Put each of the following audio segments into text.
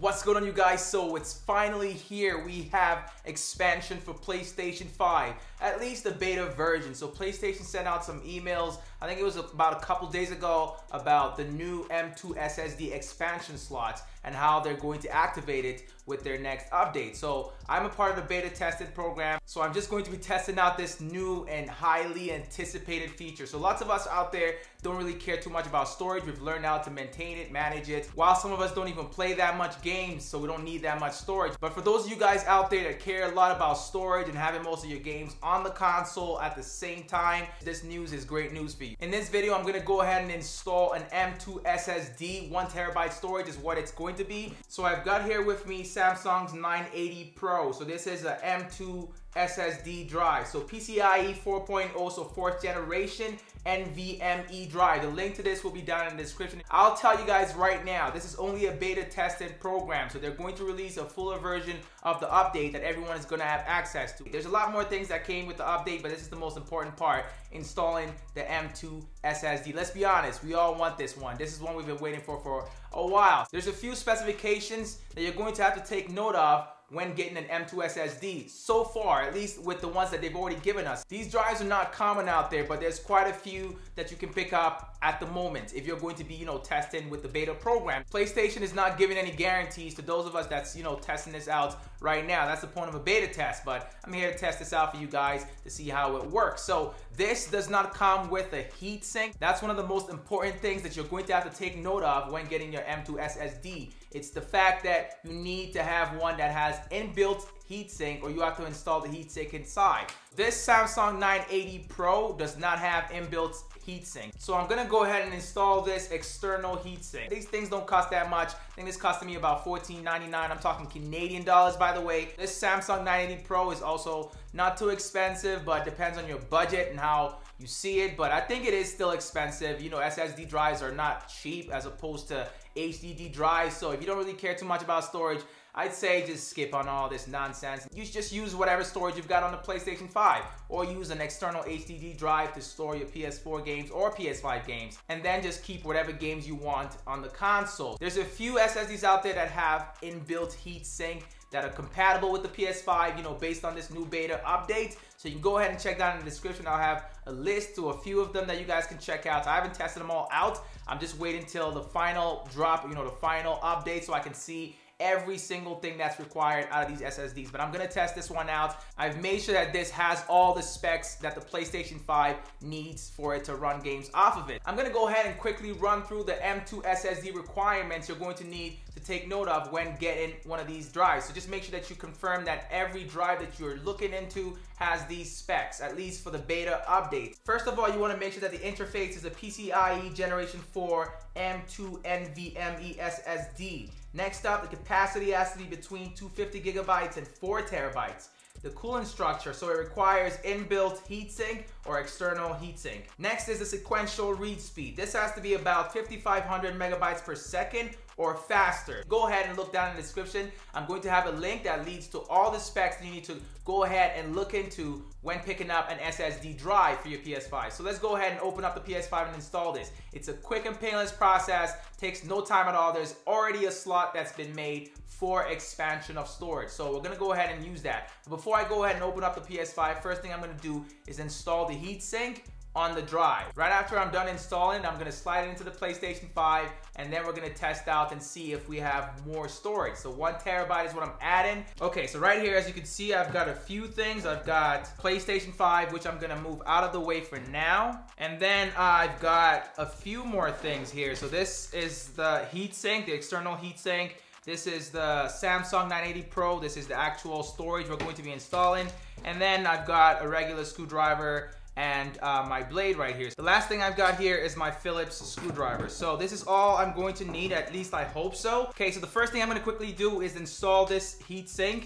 What's going on you guys? So it's finally here. We have expansion for PlayStation 5, at least the beta version. So PlayStation sent out some emails, I think it was about a couple days ago, about the new M2 SSD expansion slots and how they're going to activate it with their next update. So I'm a part of the beta tested program. So I'm just going to be testing out this new and highly anticipated feature. So lots of us out there don't really care too much about storage. We've learned how to maintain it, manage it. While some of us don't even play that much games, so we don't need that much storage. But for those of you guys out there that care a lot about storage and having most of your games on the console at the same time, this news is great news for you. In this video, I'm gonna go ahead and install an M2 SSD. One terabyte storage is what it's going to be. So I've got here with me Samsung's 980 Pro. So this is a M2 SSD drive. So PCIe 4.0, so fourth generation NVMe drive. The link to this will be down in the description. I'll tell you guys right now, this is only a beta tested program. So they're going to release a fuller version of the update that everyone is going to have access to. There's a lot more things that came with the update, but this is the most important part, installing the M2 SSD. Let's be honest, we all want this one. This is one we've been waiting for for a while. There's a few specifications that you're going to have to take note of when getting an M2 SSD. So far, at least with the ones that they've already given us. These drives are not common out there, but there's quite a few that you can pick up at the moment if you're going to be, you know, testing with the beta program. PlayStation is not giving any guarantees to those of us that's, you know, testing this out right now. That's the point of a beta test, but I'm here to test this out for you guys to see how it works. So this does not come with a heatsink. That's one of the most important things that you're going to have to take note of when getting your M2 SSD. It's the fact that you need to have one that has inbuilt heatsink or you have to install the heatsink inside. This Samsung 980 Pro does not have inbuilt heatsink. So I'm gonna go ahead and install this external heatsink. These things don't cost that much. I think this costed me about $14.99. I'm talking Canadian dollars, by the way. This Samsung 980 Pro is also not too expensive, but depends on your budget and how you see it. But I think it is still expensive. You know, SSD drives are not cheap as opposed to HDD drives. So if you don't really care too much about storage, I'd say just skip on all this nonsense. You just use whatever storage you've got on the PlayStation 5 or use an external HDD drive to store your PS4 games or PS5 games and then just keep whatever games you want on the console. There's a few SSDs out there that have inbuilt heatsink that are compatible with the PS5, you know, based on this new beta update. So you can go ahead and check that in the description. I'll have a list to a few of them that you guys can check out. I haven't tested them all out. I'm just waiting till the final drop, you know, the final update so I can see every single thing that's required out of these SSDs. But I'm gonna test this one out. I've made sure that this has all the specs that the PlayStation 5 needs for it to run games off of it. I'm gonna go ahead and quickly run through the M2 SSD requirements you're going to need to take note of when getting one of these drives. So just make sure that you confirm that every drive that you're looking into has these specs, at least for the beta update. First of all, you wanna make sure that the interface is a PCIe Generation 4 M2 NVMe SSD. Next up, the capacity has to be between 250 gigabytes and 4 terabytes. The cooling structure, so it requires inbuilt heatsink or external heatsink. Next is the sequential read speed. This has to be about 5500 megabytes per second or faster. Go ahead and look down in the description. I'm going to have a link that leads to all the specs that you need to go ahead and look into when picking up an SSD drive for your PS5. So let's go ahead and open up the PS5 and install this. It's a quick and painless process, takes no time at all. There's already a slot that's been made for expansion of storage. So we're gonna go ahead and use that. Before I go ahead and open up the PS5, first thing I'm gonna do is install the heatsink on the drive. Right after I'm done installing, I'm gonna slide it into the PlayStation 5 and then we're gonna test out and see if we have more storage. So one terabyte is what I'm adding. Okay, so right here, as you can see, I've got a few things. I've got PlayStation 5, which I'm gonna move out of the way for now. And then I've got a few more things here. So this is the heatsink, the external heatsink. This is the Samsung 980 Pro. This is the actual storage we're going to be installing. And then I've got a regular screwdriver and uh, my blade right here. The last thing I've got here is my Phillips screwdriver. So this is all I'm going to need, at least I hope so. Okay, so the first thing I'm gonna quickly do is install this heatsink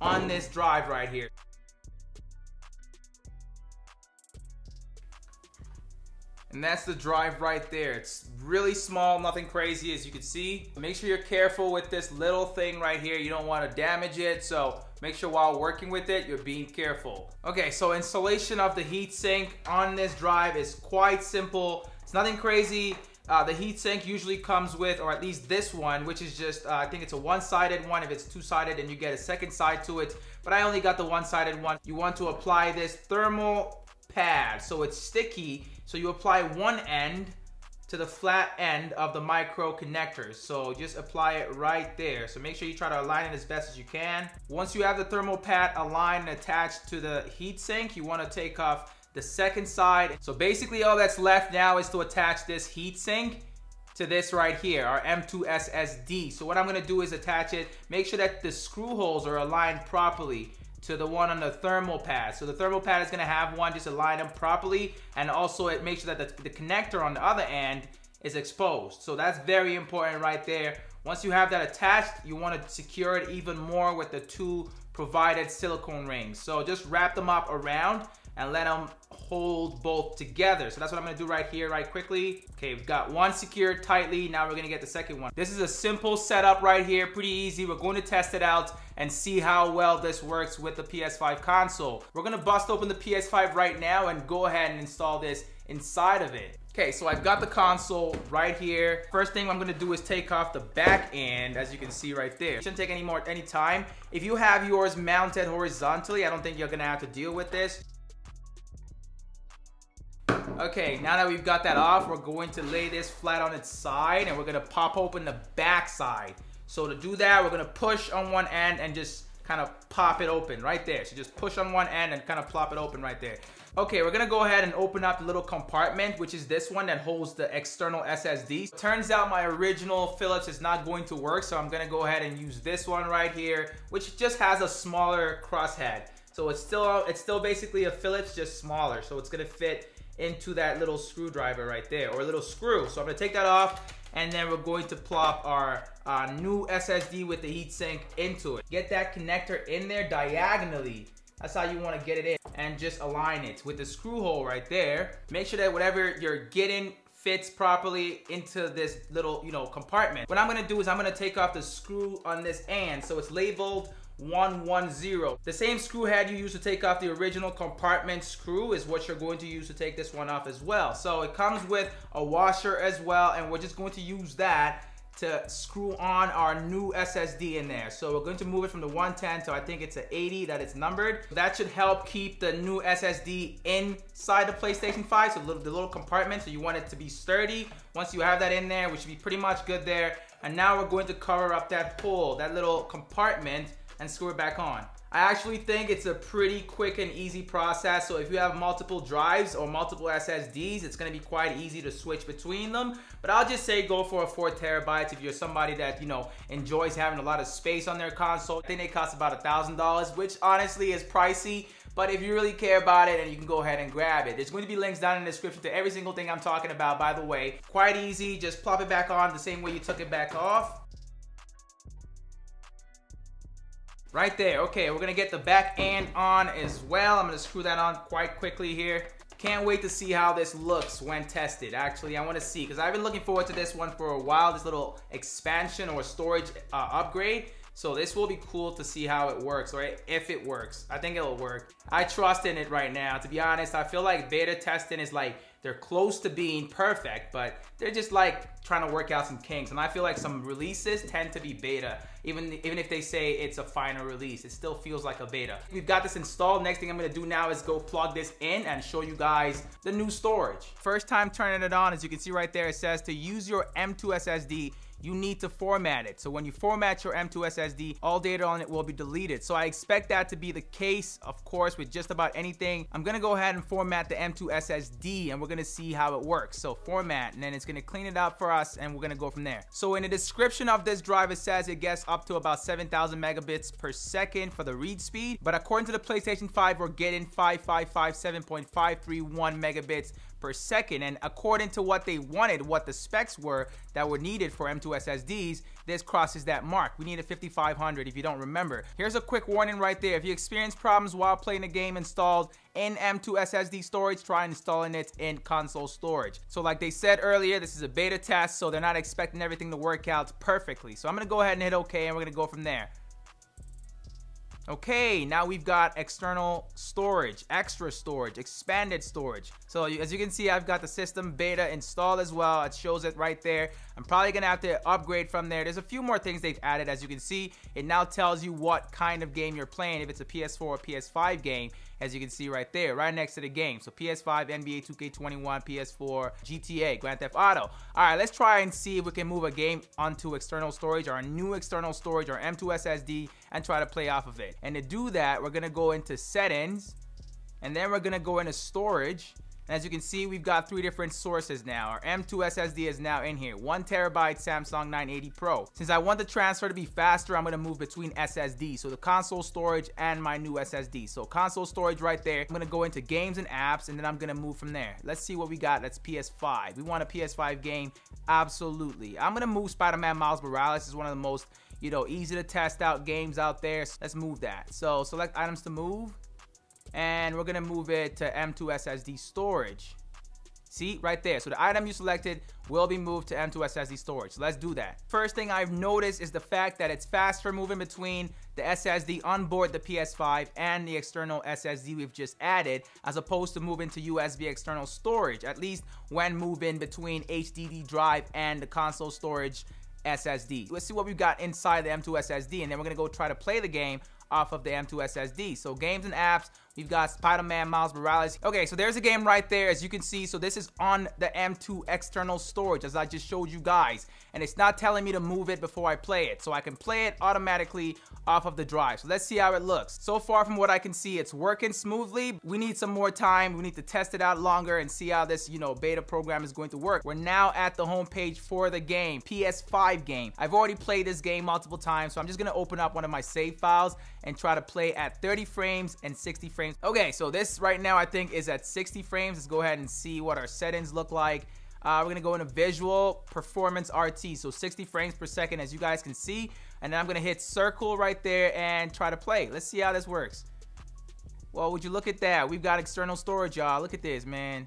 on this drive right here. And that's the drive right there. It's really small, nothing crazy as you can see. Make sure you're careful with this little thing right here. You don't wanna damage it. So make sure while working with it, you're being careful. Okay, so installation of the heatsink on this drive is quite simple. It's nothing crazy. Uh, the heatsink usually comes with, or at least this one, which is just, uh, I think it's a one-sided one. If it's two-sided, then you get a second side to it. But I only got the one-sided one. You want to apply this thermal pad. So it's sticky. So you apply one end to the flat end of the micro connectors. So just apply it right there. So make sure you try to align it as best as you can. Once you have the thermal pad aligned and attached to the heatsink, you want to take off the second side. So basically all that's left now is to attach this heatsink to this right here, our M2 SSD. So what I'm gonna do is attach it, make sure that the screw holes are aligned properly to the one on the thermal pad. So the thermal pad is gonna have one, just align them properly, and also it makes sure that the, the connector on the other end is exposed. So that's very important right there. Once you have that attached, you wanna secure it even more with the two provided silicone rings. So just wrap them up around and let them hold both together. So that's what I'm gonna do right here, right quickly. Okay, we've got one secured tightly. Now we're gonna get the second one. This is a simple setup right here, pretty easy. We're going to test it out and see how well this works with the PS5 console. We're gonna bust open the PS5 right now and go ahead and install this inside of it. Okay, so I've got the console right here. First thing I'm gonna do is take off the back end, as you can see right there. Shouldn't take any more any time. If you have yours mounted horizontally, I don't think you're gonna have to deal with this. Okay, now that we've got that off, we're going to lay this flat on its side and we're gonna pop open the back side. So to do that, we're gonna push on one end and just kind of pop it open right there. So just push on one end and kind of plop it open right there. Okay, we're gonna go ahead and open up the little compartment, which is this one that holds the external SSD. Turns out my original Phillips is not going to work, so I'm gonna go ahead and use this one right here, which just has a smaller crosshead. So it's still it's still basically a Phillips, just smaller. So it's gonna fit into that little screwdriver right there, or a little screw. So I'm gonna take that off, and then we're going to plop our uh, new SSD with the heatsink into it. Get that connector in there diagonally. That's how you wanna get it in, and just align it with the screw hole right there. Make sure that whatever you're getting fits properly into this little, you know, compartment. What I'm gonna do is I'm gonna take off the screw on this end. So it's labeled 110. The same screw head you used to take off the original compartment screw is what you're going to use to take this one off as well. So it comes with a washer as well and we're just going to use that to screw on our new SSD in there. So we're going to move it from the 110 to I think it's an 80 that it's numbered. That should help keep the new SSD inside the PlayStation 5, so the little, the little compartment, so you want it to be sturdy. Once you have that in there, we should be pretty much good there. And now we're going to cover up that hole, that little compartment and screw it back on. I actually think it's a pretty quick and easy process. So if you have multiple drives or multiple SSDs, it's gonna be quite easy to switch between them. But I'll just say go for a four terabytes if you're somebody that, you know, enjoys having a lot of space on their console. I think they cost about a $1,000, which honestly is pricey. But if you really care about it, and you can go ahead and grab it. There's going to be links down in the description to every single thing I'm talking about, by the way. Quite easy, just plop it back on the same way you took it back off. Right there. Okay, we're gonna get the back end on as well. I'm gonna screw that on quite quickly here. Can't wait to see how this looks when tested. Actually, I want to see because I've been looking forward to this one for a while. This little expansion or storage uh, upgrade. So this will be cool to see how it works, or if it works. I think it'll work. I trust in it right now. To be honest, I feel like beta testing is like they're close to being perfect, but they're just like trying to work out some kinks. And I feel like some releases tend to be beta, even even if they say it's a final release, it still feels like a beta. We've got this installed. Next thing I'm gonna do now is go plug this in and show you guys the new storage. First time turning it on, as you can see right there, it says to use your M2 SSD you need to format it. So when you format your M2 SSD, all data on it will be deleted. So I expect that to be the case, of course, with just about anything. I'm gonna go ahead and format the M2 SSD and we're gonna see how it works. So format, and then it's gonna clean it up for us and we're gonna go from there. So in the description of this drive, it says it gets up to about 7,000 megabits per second for the read speed. But according to the PlayStation 5, we're getting 5557.531 megabits per second. And according to what they wanted, what the specs were that were needed for M2 SSDs, this crosses that mark. We need a 5500 if you don't remember. Here's a quick warning right there. If you experience problems while playing a game installed in M2 SSD storage, try installing it in console storage. So like they said earlier, this is a beta test, so they're not expecting everything to work out perfectly. So I'm gonna go ahead and hit okay and we're gonna go from there. Okay, now we've got external storage, extra storage, expanded storage. So as you can see, I've got the system beta installed as well. It shows it right there. I'm probably gonna have to upgrade from there. There's a few more things they've added. As you can see, it now tells you what kind of game you're playing, if it's a PS4 or PS5 game, as you can see right there, right next to the game. So PS5, NBA 2K21, PS4, GTA, Grand Theft Auto. All right, let's try and see if we can move a game onto external storage, our new external storage, our M2 SSD, and try to play off of it. And to do that, we're gonna go into settings, and then we're gonna go into storage, and as you can see, we've got three different sources now. Our M2 SSD is now in here. One terabyte Samsung 980 Pro. Since I want the transfer to be faster, I'm gonna move between SSD. So the console storage and my new SSD. So console storage right there. I'm gonna go into games and apps and then I'm gonna move from there. Let's see what we got. That's PS5. We want a PS5 game. Absolutely. I'm gonna move Spider-Man Miles Morales. is one of the most, you know, easy to test out games out there. Let's move that. So select items to move and we're gonna move it to M2 SSD storage. See, right there. So the item you selected will be moved to M2 SSD storage. So let's do that. First thing I've noticed is the fact that it's faster moving between the SSD on board the PS5 and the external SSD we've just added, as opposed to moving to USB external storage, at least when moving between HDD drive and the console storage SSD. Let's see what we've got inside the M2 SSD, and then we're gonna go try to play the game off of the M2 SSD. So games and apps, we've got Spider-Man Miles Morales. Okay, so there's a game right there as you can see. So this is on the M2 external storage as I just showed you guys. And it's not telling me to move it before I play it. So I can play it automatically off of the drive. So let's see how it looks. So far from what I can see, it's working smoothly. We need some more time. We need to test it out longer and see how this, you know, beta program is going to work. We're now at the homepage for the game, PS5 game. I've already played this game multiple times, so I'm just gonna open up one of my save files and try to play at 30 frames and 60 frames. Okay, so this right now I think is at 60 frames. Let's go ahead and see what our settings look like. Uh, we're gonna go into visual performance RT, so 60 frames per second as you guys can see. And then I'm gonna hit circle right there and try to play. Let's see how this works. Well, would you look at that? We've got external storage, y'all. Look at this, man.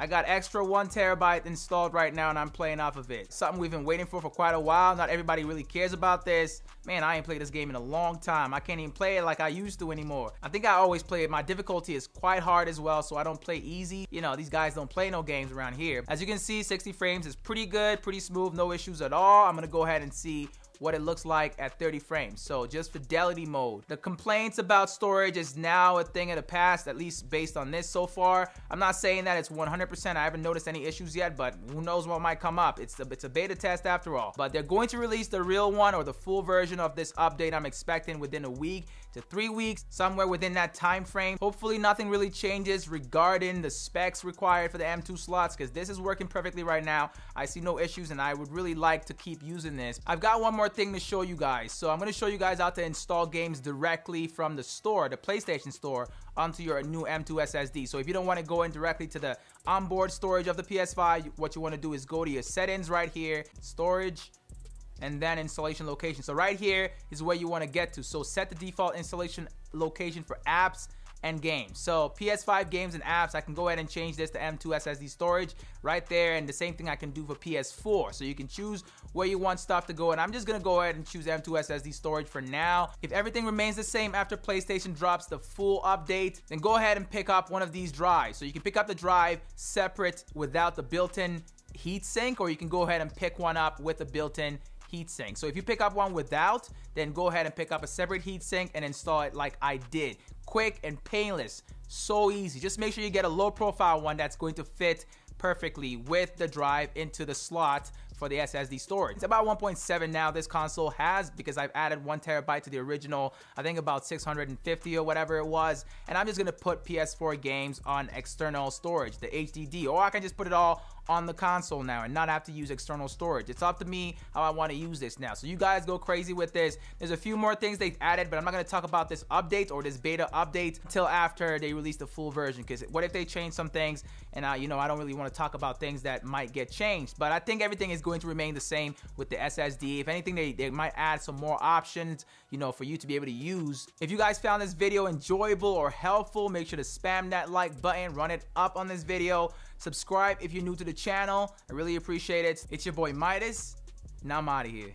I got extra one terabyte installed right now and I'm playing off of it. Something we've been waiting for for quite a while. Not everybody really cares about this. Man, I ain't played this game in a long time. I can't even play it like I used to anymore. I think I always play it. My difficulty is quite hard as well, so I don't play easy. You know, these guys don't play no games around here. As you can see, 60 frames is pretty good, pretty smooth, no issues at all. I'm gonna go ahead and see what it looks like at 30 frames. So just fidelity mode. The complaints about storage is now a thing of the past, at least based on this so far. I'm not saying that it's 100%. I haven't noticed any issues yet, but who knows what might come up. It's a, it's a beta test after all. But they're going to release the real one or the full version of this update I'm expecting within a week to three weeks, somewhere within that time frame. Hopefully nothing really changes regarding the specs required for the M2 slots because this is working perfectly right now. I see no issues and I would really like to keep using this. I've got one more thing to show you guys. So I'm to show you guys how to install games directly from the store, the PlayStation store, onto your new M2 SSD. So if you don't want to go in directly to the onboard storage of the PS5, what you want to do is go to your settings right here, storage, and then installation location. So right here is where you want to get to. So set the default installation location for apps and games. So PS5 games and apps, I can go ahead and change this to M2 SSD storage right there. And the same thing I can do for PS4. So you can choose where you want stuff to go. And I'm just gonna go ahead and choose M2 SSD storage for now. If everything remains the same after PlayStation drops the full update, then go ahead and pick up one of these drives. So you can pick up the drive separate without the built-in heatsink, or you can go ahead and pick one up with a built-in heatsink. So if you pick up one without, then go ahead and pick up a separate heatsink and install it like I did. Quick and painless. So easy. Just make sure you get a low profile one that's going to fit perfectly with the drive into the slot for the SSD storage. It's about 1.7 now this console has because I've added one terabyte to the original, I think about 650 or whatever it was. And I'm just gonna put PS4 games on external storage, the HDD, or I can just put it all on the console now and not have to use external storage. It's up to me how I want to use this now. So you guys go crazy with this. There's a few more things they've added, but I'm not going to talk about this update or this beta update until after they release the full version. Because what if they change some things and, uh, you know, I don't really want to talk about things that might get changed. But I think everything is going to remain the same with the SSD. If anything, they, they might add some more options, you know, for you to be able to use. If you guys found this video enjoyable or helpful, make sure to spam that like button, run it up on this video. Subscribe if you're new to the channel. I really appreciate it. It's your boy Midas, and I'm out of here.